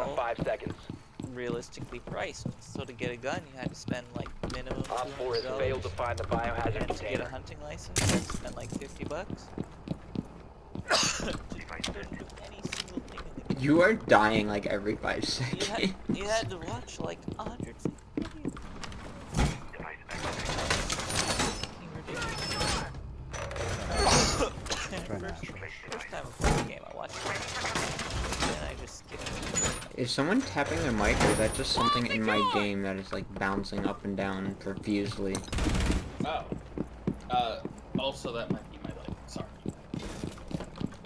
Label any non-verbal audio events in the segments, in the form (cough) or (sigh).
down in five seconds. realistically priced. So to get a gun, you had to spend like minimum Op 4 has $200. failed to find the biohazard and to get a hunting license, you had to spend like 50 bucks. (coughs) to do any single thing in the game. You are dying like every five You seconds. had, (laughs) you had to watch like a hundred videos. (coughs) First, (coughs) first time I played the game, I watched it. And I just skipped it. Is someone tapping their mic, or is that just something in my game that is like bouncing up and down profusely? Oh. Uh, also that might be my light. Sorry.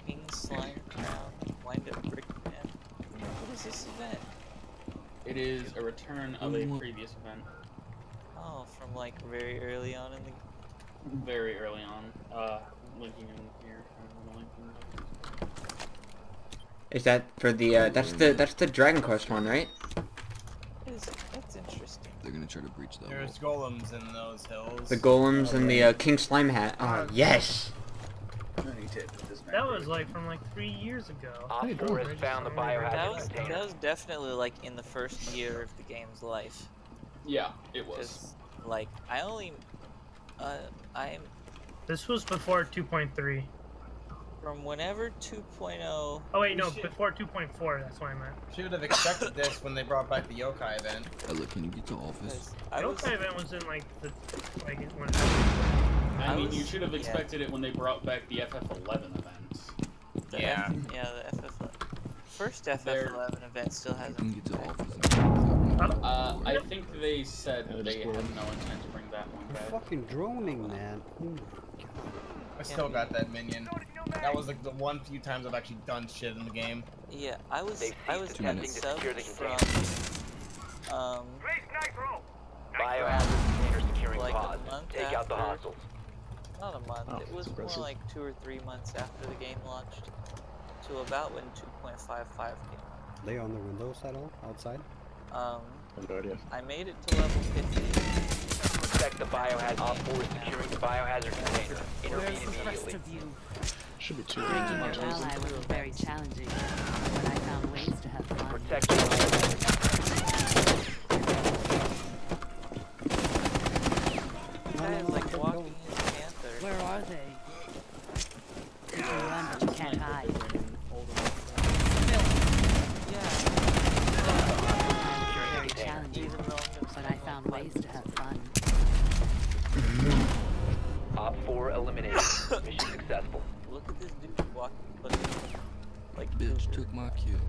King slime crown, wind up brick man. What is this event? It is a return of a previous event, Oh, from like very early on in the very early on. Uh, linking in here. I'm gonna link in Is that for the uh, that's the that's the Dragon Quest one, right? What is it? That's interesting. They're gonna try to breach that There's wall. golems in those hills. The golems and the uh, King Slime hat. Oh yes. That was like from like three years ago. Op 4 has found the That biohazard was that was definitely like in the first year of the game's life. Yeah, it was. Like I only uh I'm This was before 2.3. from whenever 2.0 Oh wait, no, shit. before 2.4. That's what I meant. Should have expected this when they brought back the yokai event. Ella, can you get to office? The I was Yokai event was in like the like when I, I mean, was- you should have yeah. expected it when they brought back the FF11 events. the Yeah. F, yeah the FF11. first They're- FF11 event still hasn't can get to office. Uh, I think they said they had no intent to bring that one back. You're Fucking droning, man. Oh my god. I still got that minion. That was like the one few times I've actually done shit in the game. Yeah, I was They've I was attempting getting to secure the subbed from um Biohazard container securing Like a pod. month Take out the after- hostiles. not a month. Oh, it was that's more impressive. like two or three months after the game launched. To about when 2.55 came out. They on the windows at all? Outside? Um, No idea. I made it to level 50. Protect the biohazard. Uh, Op 4 is securing the biohazard container. Intervene immediately. Should be too late. Being your ally was very challenging, but I found ways to have fun. Protect the biohazard. Where are they? Ways to have fun. Op 4 eliminated. Mission successful. Look at this dude walking. Like, Bitch took my cue.